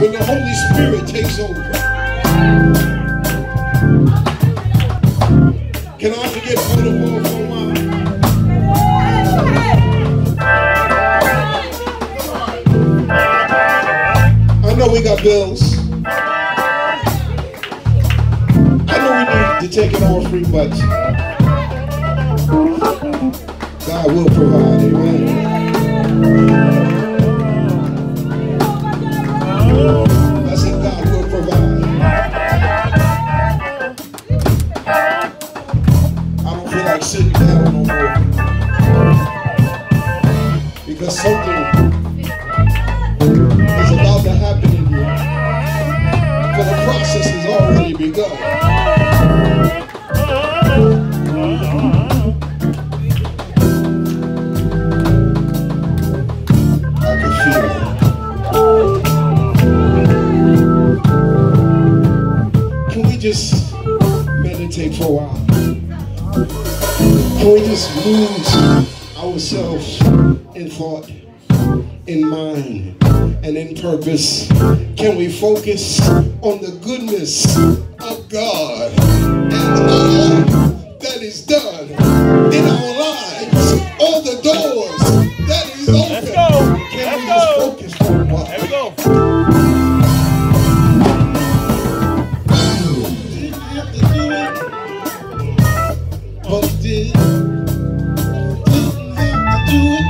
when the Holy Spirit takes over. Can I forget protocol for a while? I know we got bills. I know we need to take an offering, but God will provide. Like sitting down no more. Because something is about to happen in you. For the process has already begun. Just meditate for a while? For it is lose ourselves in thought, in mind, and in purpose. Can we focus on the goodness of God and all that is done in our lives, all the doors that is open? Let's go. Can Let's we go. focus on what? There we go. Thank you but did. Didn't have to do it.